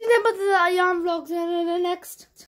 Remember the Ion vlogs in the next